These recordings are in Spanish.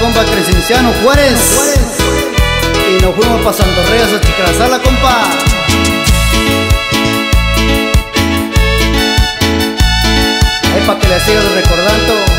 compa Crescenciano Juárez. Y nos fuimos para Santo Reyes a Chicrazala, compa. Es para que le sigas recordando.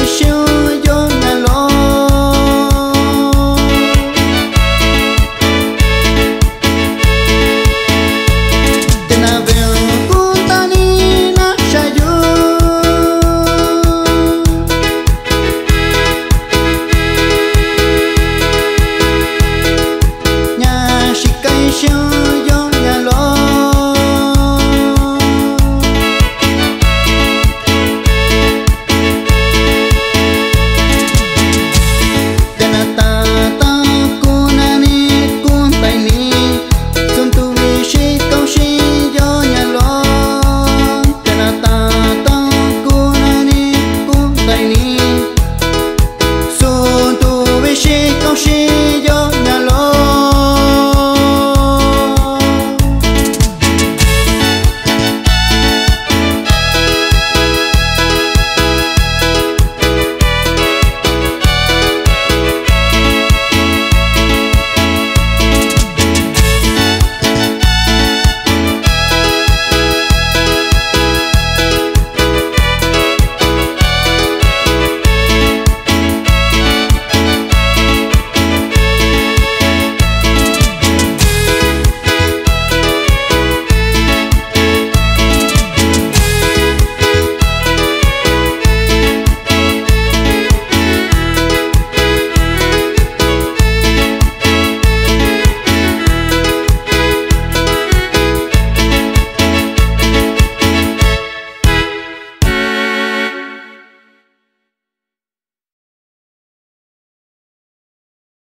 Show.